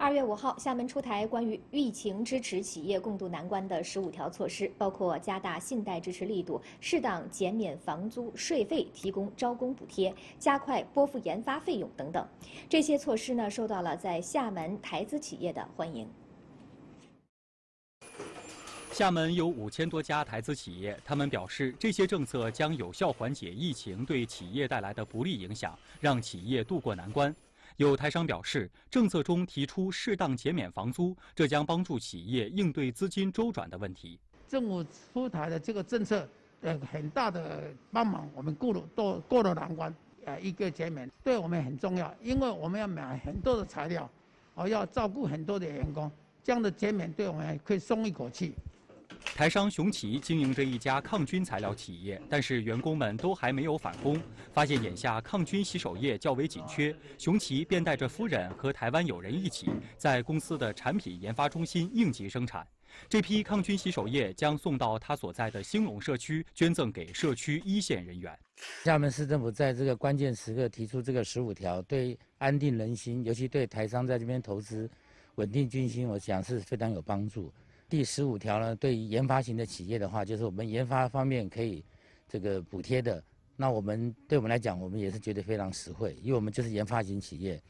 二月五号，厦门出台关于疫情支持企业共度难关的十五条措施，包括加大信贷支持力度、适当减免房租税费、提供招工补贴、加快拨付研发费用等等。这些措施呢，受到了在厦门台资企业的欢迎。厦门有五千多家台资企业，他们表示，这些政策将有效缓解疫情对企业带来的不利影响，让企业渡过难关。有台商表示，政策中提出适当减免房租，这将帮助企业应对资金周转的问题。政府出台的这个政策，呃，很大的帮忙，我们过了都过了难关，呃，一个减免对我们很重要，因为我们要买很多的材料，哦，要照顾很多的员工，这样的减免对我们可以松一口气。台商熊奇经营着一家抗菌材料企业，但是员工们都还没有返工。发现眼下抗菌洗手液较为紧缺，熊奇便带着夫人和台湾友人一起，在公司的产品研发中心应急生产。这批抗菌洗手液将送到他所在的兴隆社区，捐赠给社区一线人员。厦门市政府在这个关键时刻提出这个十五条，对安定人心，尤其对台商在这边投资、稳定军心，我想是非常有帮助。第十五条呢，对于研发型的企业的话，就是我们研发方面可以这个补贴的。那我们对我们来讲，我们也是觉得非常实惠，因为我们就是研发型企业。